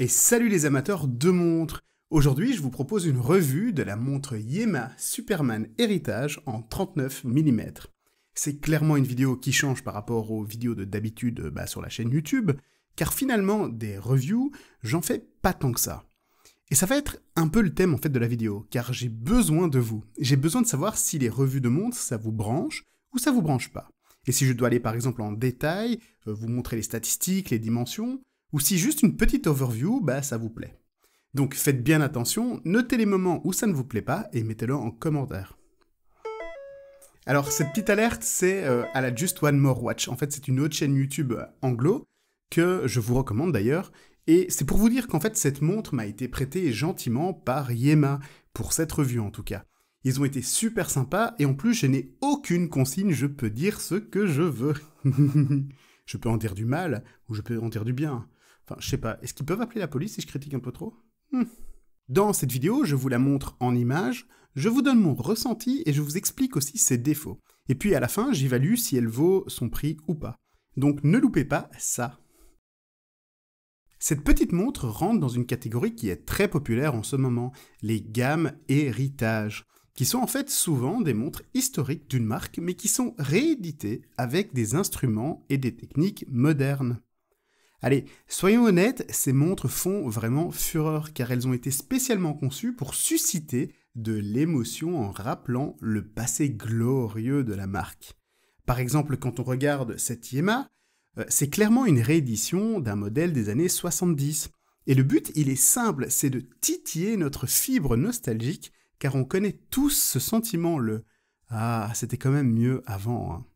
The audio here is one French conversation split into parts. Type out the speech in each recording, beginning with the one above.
Et salut les amateurs de montres Aujourd'hui, je vous propose une revue de la montre Yema Superman Heritage en 39 mm. C'est clairement une vidéo qui change par rapport aux vidéos de d'habitude bah, sur la chaîne YouTube, car finalement, des reviews, j'en fais pas tant que ça. Et ça va être un peu le thème en fait de la vidéo, car j'ai besoin de vous. J'ai besoin de savoir si les revues de montres, ça vous branche ou ça vous branche pas. Et si je dois aller par exemple en détail, euh, vous montrer les statistiques, les dimensions, ou si juste une petite overview, bah ça vous plaît. Donc faites bien attention, notez les moments où ça ne vous plaît pas et mettez-le en commentaire. Alors cette petite alerte, c'est euh, à la Just One More Watch. En fait, c'est une autre chaîne YouTube anglo que je vous recommande d'ailleurs. Et c'est pour vous dire qu'en fait, cette montre m'a été prêtée gentiment par Yema, pour cette revue en tout cas. Ils ont été super sympas et en plus, je n'ai aucune consigne, je peux dire ce que je veux. je peux en dire du mal ou je peux en dire du bien. Enfin, je sais pas, est-ce qu'ils peuvent appeler la police si je critique un peu trop? Hmm. Dans cette vidéo, je vous la montre en image, je vous donne mon ressenti et je vous explique aussi ses défauts. Et puis à la fin, j'évalue si elle vaut son prix ou pas. Donc ne loupez pas ça. Cette petite montre rentre dans une catégorie qui est très populaire en ce moment, les gammes héritage, qui sont en fait souvent des montres historiques d'une marque, mais qui sont rééditées avec des instruments et des techniques modernes. Allez, soyons honnêtes, ces montres font vraiment fureur car elles ont été spécialement conçues pour susciter de l'émotion en rappelant le passé glorieux de la marque. Par exemple, quand on regarde cette Yema, euh, c'est clairement une réédition d'un modèle des années 70. Et le but, il est simple, c'est de titiller notre fibre nostalgique car on connaît tous ce sentiment, le Ah, c'était quand même mieux avant. Hein.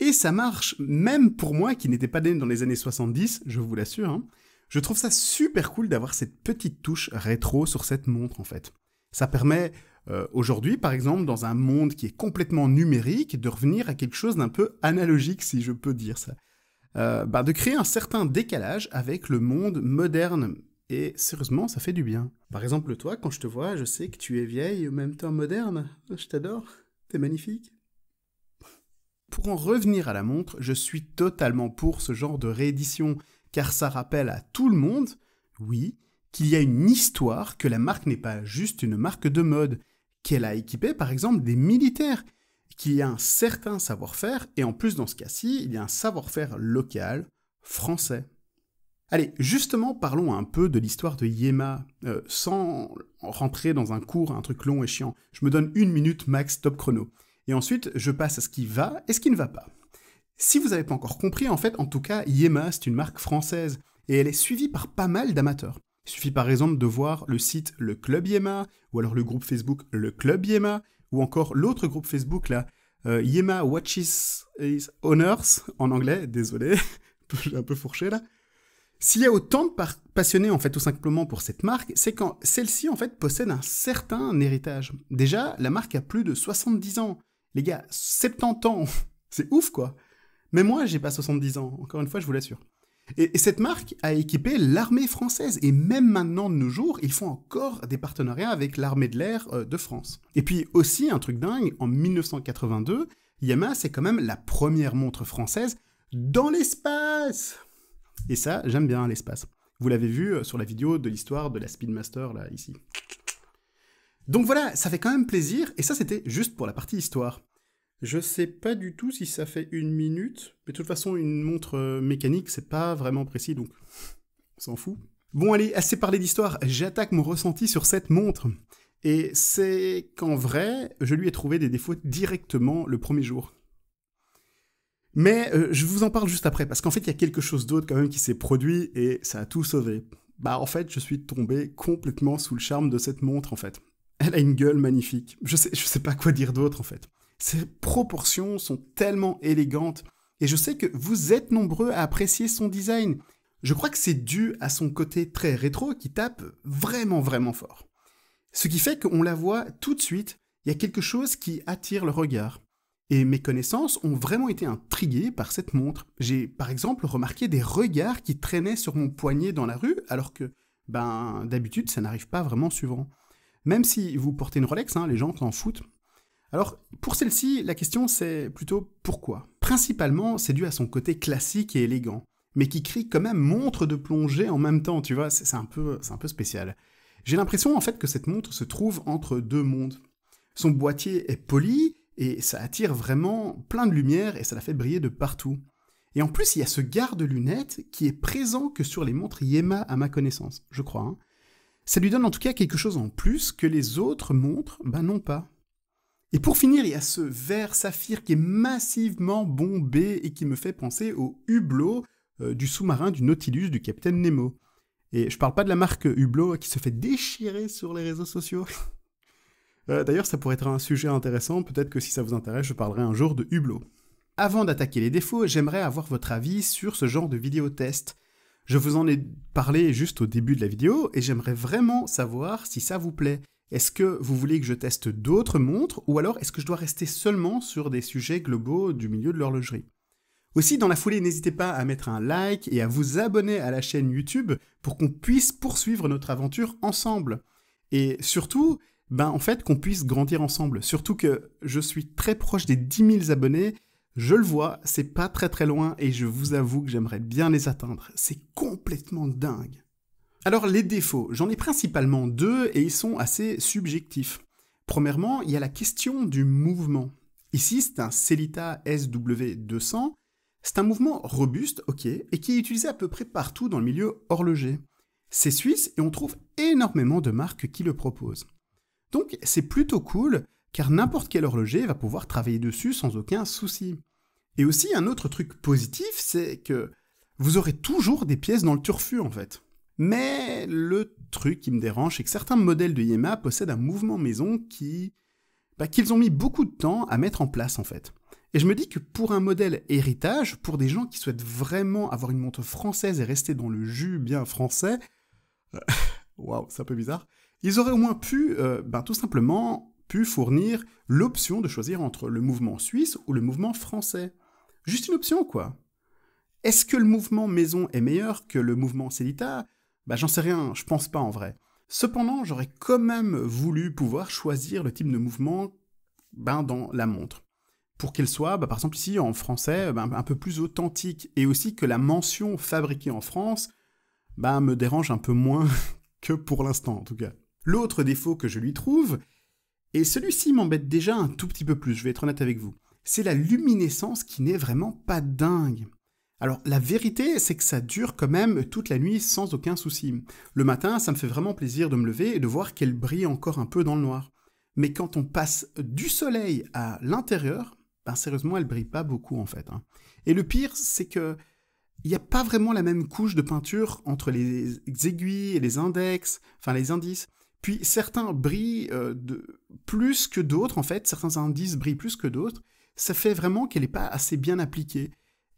Et ça marche, même pour moi qui n'étais pas né dans les années 70, je vous l'assure. Hein. Je trouve ça super cool d'avoir cette petite touche rétro sur cette montre en fait. Ça permet euh, aujourd'hui, par exemple, dans un monde qui est complètement numérique, de revenir à quelque chose d'un peu analogique, si je peux dire ça. Euh, bah, de créer un certain décalage avec le monde moderne. Et sérieusement, ça fait du bien. Par exemple, toi, quand je te vois, je sais que tu es vieille et même temps moderne. Je t'adore. T'es magnifique. Pour en revenir à la montre, je suis totalement pour ce genre de réédition, car ça rappelle à tout le monde, oui, qu'il y a une histoire, que la marque n'est pas juste une marque de mode, qu'elle a équipé par exemple des militaires, qu'il y a un certain savoir-faire, et en plus dans ce cas-ci, il y a un savoir-faire local, français. Allez, justement, parlons un peu de l'histoire de Yema, euh, sans rentrer dans un cours, un truc long et chiant. Je me donne une minute max top chrono. Et ensuite, je passe à ce qui va et ce qui ne va pas. Si vous n'avez pas encore compris, en fait, en tout cas, Yema, c'est une marque française, et elle est suivie par pas mal d'amateurs. Il suffit par exemple de voir le site Le Club Yema, ou alors le groupe Facebook Le Club Yema, ou encore l'autre groupe Facebook là, euh, Yema Watches Honors, en anglais, désolé, un peu fourché là. S'il y a autant de passionnés en fait tout simplement pour cette marque, c'est quand celle-ci en fait possède un certain héritage. Déjà, la marque a plus de 70 ans. Les gars, 70 ans, c'est ouf quoi. Mais moi, j'ai pas 70 ans, encore une fois, je vous l'assure. Et, cette marque a équipé l'armée française, et même maintenant de nos jours, ils font encore des partenariats avec l'armée de l'air euh, de France. Et puis aussi, un truc dingue, en 1982, Yamaha, c'est quand même la première montre française dans l'espace Et ça, j'aime bien l'espace. Vous l'avez vu euh, sur la vidéo de l'histoire de la Speedmaster, là, ici. Donc voilà, ça fait quand même plaisir, et ça c'était juste pour la partie histoire. Je sais pas du tout si ça fait une minute, mais de toute façon une montre euh, mécanique c'est pas vraiment précis, donc on s'en fout. Bon allez, assez parlé d'histoire, j'attaque mon ressenti sur cette montre. Et c'est qu'en vrai, je lui ai trouvé des défauts directement le premier jour. Mais euh, je vous en parle juste après, parce qu'en fait, il y a quelque chose d'autre quand même qui s'est produit et ça a tout sauvé. Bah en fait, je suis tombé complètement sous le charme de cette montre en fait. Elle a une gueule magnifique. Je sais, je sais pas quoi dire d'autre en fait. Ses proportions sont tellement élégantes. Et je sais que vous êtes nombreux à apprécier son design. Je crois que c'est dû à son côté très rétro qui tape vraiment vraiment fort. Ce qui fait qu'on la voit tout de suite, il y a quelque chose qui attire le regard. Et mes connaissances ont vraiment été intriguées par cette montre. J'ai par exemple remarqué des regards qui traînaient sur mon poignet dans la rue, alors que, ben, d'habitude, ça n'arrive pas vraiment souvent. Même si vous portez une Rolex, hein, les gens s'en foutent. Alors, pour celle-ci, la question c'est plutôt pourquoi? Principalement, c'est dû à son côté classique et élégant. mais qui crie quand même montre de plongée en même temps, tu vois, c'est un, peu, un peu spécial. J'ai l'impression en fait que cette montre se trouve entre deux mondes. Son boîtier est poli et ça attire vraiment plein de lumière et ça la fait briller de partout. Et en plus, il y a ce garde-lunettes qui est présent que sur les montres Yema à ma connaissance, je crois. Hein. Ça lui donne en tout cas quelque chose en plus que les autres montres ben, n'ont pas. Et pour finir, il y a ce verre saphir qui est massivement bombé et qui me fait penser au hublot euh, du sous-marin du Nautilus du capitaine Nemo. Et je parle pas de la marque Hublot qui se fait déchirer sur les réseaux sociaux. Euh, d'ailleurs, ça pourrait être un sujet intéressant, peut-être que si ça vous intéresse, je parlerai un jour de Hublot. Avant d'attaquer les défauts, j'aimerais avoir votre avis sur ce genre de vidéo test. Je vous en ai parlé juste au début de la vidéo et j'aimerais vraiment savoir si ça vous plaît. Est-ce que vous voulez que je teste d'autres montres ou alors est-ce que je dois rester seulement sur des sujets globaux du milieu de l'horlogerie? Aussi, dans la foulée, n'hésitez pas à mettre un like et à vous abonner à la chaîne YouTube pour qu'on puisse poursuivre notre aventure ensemble. Et surtout, ben en fait, qu'on puisse grandir ensemble. Surtout que je suis très proche des 10 000 abonnés. Je le vois, c'est pas très très loin et je vous avoue que j'aimerais bien les atteindre. C'est complètement dingue. Alors les défauts, j'en ai principalement deux et ils sont assez subjectifs. Premièrement, il y a la question du mouvement. Ici, c'est un Celita SW200. C'est un mouvement robuste, ok, et qui est utilisé à peu près partout dans le milieu horloger. C'est suisse et on trouve énormément de marques qui le proposent. Donc c'est plutôt cool, car n'importe quel horloger va pouvoir travailler dessus sans aucun souci. Et aussi un autre truc positif, c'est que vous aurez toujours des pièces dans le turfu en fait. Mais le truc qui me dérange, c'est que certains modèles de Yema possèdent un mouvement maison qui, bah, qu'ils ont mis beaucoup de temps à mettre en place en fait. Et je me dis que pour un modèle héritage, pour des gens qui souhaitent vraiment avoir une montre française et rester dans le jus bien français, euh, waouh, c'est un peu bizarre, ils auraient au moins pu, ben, tout simplement, pu fournir l'option de choisir entre le mouvement suisse ou le mouvement français. Juste une option, quoi. Est-ce que le mouvement maison est meilleur que le mouvement Celita bah, j'en sais rien, je pense pas en vrai. Cependant, j'aurais quand même voulu pouvoir choisir le type de mouvement ben, dans la montre. Pour qu'elle soit, bah, par exemple ici en français, ben, un peu plus authentique. Et aussi que la mention fabriquée en France ben, me dérange un peu moins que pour l'instant en tout cas. L'autre défaut que je lui trouve, et celui-ci m'embête déjà un tout petit peu plus, je vais être honnête avec vous, c'est la luminescence qui n'est vraiment pas dingue. Alors la vérité, c'est que ça dure quand même toute la nuit sans aucun souci. Le matin, ça me fait vraiment plaisir de me lever et de voir qu'elle brille encore un peu dans le noir. Mais quand on passe du soleil à l'intérieur, ben sérieusement, elle brille pas beaucoup en fait. Hein. Et le pire, c'est que il n'y a pas vraiment la même couche de peinture entre les aiguilles et les index, enfin les indices. Puis certains brillent euh, plus que d'autres en fait, certains indices brillent plus que d'autres. Ça fait vraiment qu'elle n'est pas assez bien appliquée.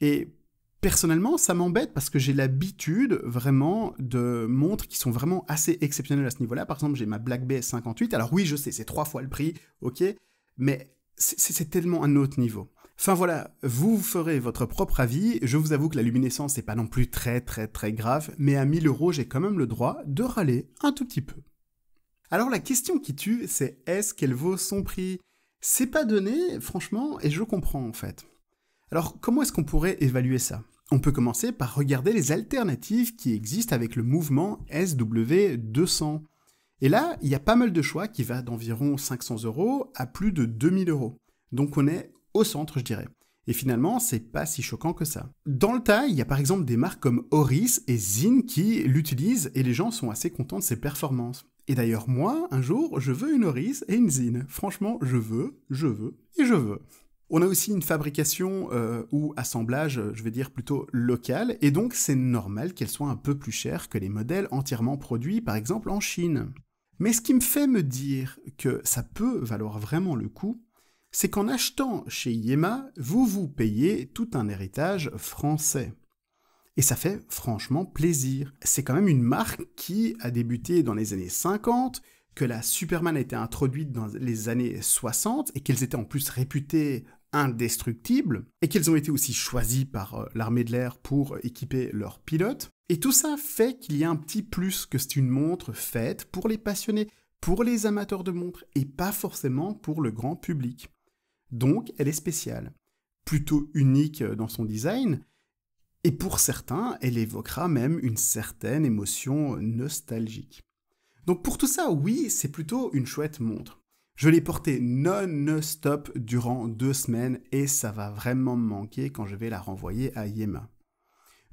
Et Personnellement, ça m'embête parce que j'ai l'habitude vraiment de montres qui sont vraiment assez exceptionnelles à ce niveau-là. Par exemple, j'ai ma Black Bay 58. Alors oui, je sais, c'est trois fois le prix, ok, mais c'est tellement un autre niveau. Enfin voilà, vous ferez votre propre avis. Je vous avoue que la luminescence n'est pas non plus très très très grave, mais à 1000 euros, j'ai quand même le droit de râler un tout petit peu. Alors la question qui tue, c'est est-ce qu'elle vaut son prix? C'est pas donné, franchement, et je comprends en fait. Alors comment est-ce qu'on pourrait évaluer ça? On peut commencer par regarder les alternatives qui existent avec le mouvement SW200. Et là, il y a pas mal de choix qui va d'environ 500 euros à plus de 2000 euros. Donc on est au centre, je dirais. Et finalement, c'est pas si choquant que ça. Dans le tas, il y a par exemple des marques comme Oris et Zin qui l'utilisent et les gens sont assez contents de ses performances. Et d'ailleurs, moi, un jour, je veux une Oris et une Zin. Franchement, je veux, je veux et je veux. On a aussi une fabrication euh, ou assemblage, je vais dire plutôt local, et donc c'est normal qu'elle soit un peu plus chère que les modèles entièrement produits par exemple en Chine. Mais ce qui me fait me dire que ça peut valoir vraiment le coup, c'est qu'en achetant chez Yema, vous vous payez tout un héritage français. Et ça fait franchement plaisir. C'est quand même une marque qui a débuté dans les années 50, que la Superman a été introduite dans les années 60 et qu'elles étaient en plus réputées indestructibles et qu'ils ont été aussi choisis par euh, l'armée de l'air pour équiper leurs pilotes. Et tout ça fait qu'il y a un petit plus que c'est une montre faite pour les passionnés, pour les amateurs de montres et pas forcément pour le grand public. Donc elle est spéciale, plutôt unique dans son design Et pour certains, elle évoquera même une certaine émotion nostalgique. Donc pour tout ça, oui, c'est plutôt une chouette montre. Je l'ai portée non-stop durant deux semaines et ça va vraiment me manquer quand je vais la renvoyer à Yema.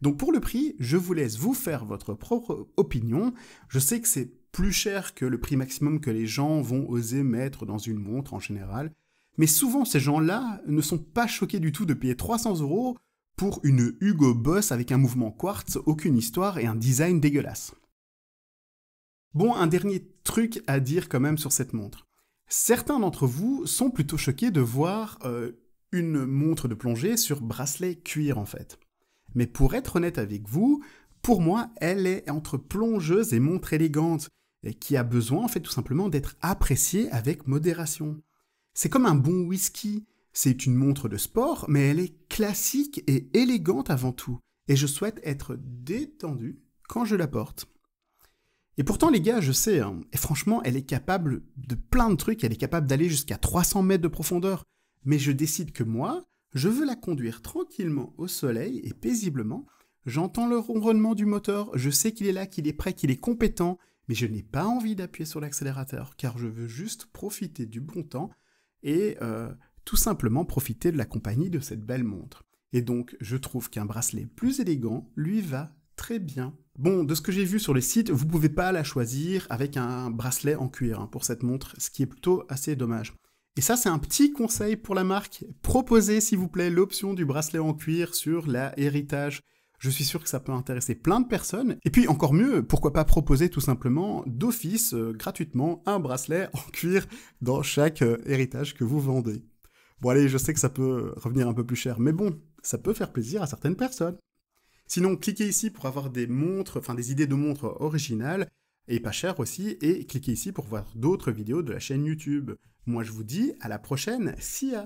Donc pour le prix, je vous laisse vous faire votre propre opinion. Je sais que c'est plus cher que le prix maximum que les gens vont oser mettre dans une montre en général. Mais souvent, ces gens-là ne sont pas choqués du tout de payer 300 euros pour une Hugo Boss avec un mouvement quartz, aucune histoire et un design dégueulasse. Bon, un dernier truc à dire quand même sur cette montre. Certains d'entre vous sont plutôt choqués de voir euh, une montre de plongée sur bracelet cuir en fait. Mais pour être honnête avec vous, pour moi, elle est entre plongeuse et montre élégante, qui a besoin en fait tout simplement d'être appréciée avec modération. C'est comme un bon whisky, c'est une montre de sport, mais elle est classique et élégante avant tout, et je souhaite être détendu quand je la porte. Et pourtant, les gars, je sais, hein, et franchement, elle est capable de plein de trucs, elle est capable d'aller jusqu'à 300 mètres de profondeur. Mais je décide que moi, je veux la conduire tranquillement au soleil et paisiblement. J'entends le ronronnement du moteur, je sais qu'il est là, qu'il est prêt, qu'il est compétent, mais je n'ai pas envie d'appuyer sur l'accélérateur car je veux juste profiter du bon temps et euh, tout simplement profiter de la compagnie de cette belle montre. Et donc, je trouve qu'un bracelet plus élégant lui va très bien. Bon, de ce que j'ai vu sur les sites, vous pouvez pas la choisir avec un bracelet en cuir hein, pour cette montre, ce qui est plutôt assez dommage. Et ça, c'est un petit conseil pour la marque. Proposez, s'il vous plaît, l'option du bracelet en cuir sur la héritage. Je suis sûr que ça peut intéresser plein de personnes. Et puis, encore mieux, pourquoi pas proposer tout simplement d'office, euh, gratuitement, un bracelet en cuir dans chaque euh, héritage que vous vendez. Bon, allez, je sais que ça peut revenir un peu plus cher, mais bon, ça peut faire plaisir à certaines personnes. Sinon, cliquez ici pour avoir des montres, enfin des idées de montres originales et pas chères aussi, et cliquez ici pour voir d'autres vidéos de la chaîne YouTube. Moi, je vous dis à la prochaine. See ya